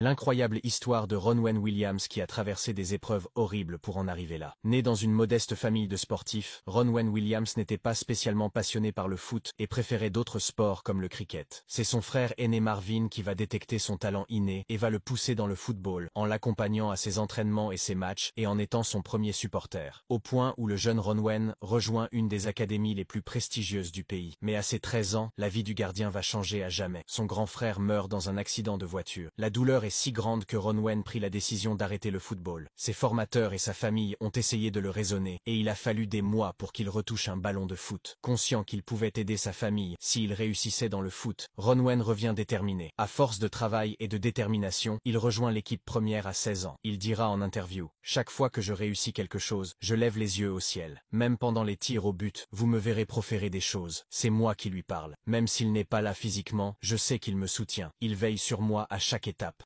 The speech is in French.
L'incroyable histoire de Ronwen Williams qui a traversé des épreuves horribles pour en arriver là. Né dans une modeste famille de sportifs, Ronwen Williams n'était pas spécialement passionné par le foot et préférait d'autres sports comme le cricket. C'est son frère aîné Marvin qui va détecter son talent inné et va le pousser dans le football, en l'accompagnant à ses entraînements et ses matchs et en étant son premier supporter. Au point où le jeune Ronwen rejoint une des académies les plus prestigieuses du pays. Mais à ses 13 ans, la vie du gardien va changer à jamais. Son grand frère meurt dans un accident de voiture. La douleur si grande que Ronwen prit la décision d'arrêter le football. Ses formateurs et sa famille ont essayé de le raisonner, et il a fallu des mois pour qu'il retouche un ballon de foot. Conscient qu'il pouvait aider sa famille s'il réussissait dans le foot, Ronwen revient déterminé. À force de travail et de détermination, il rejoint l'équipe première à 16 ans. Il dira en interview, « Chaque fois que je réussis quelque chose, je lève les yeux au ciel. Même pendant les tirs au but, vous me verrez proférer des choses. C'est moi qui lui parle. Même s'il n'est pas là physiquement, je sais qu'il me soutient. Il veille sur moi à chaque étape.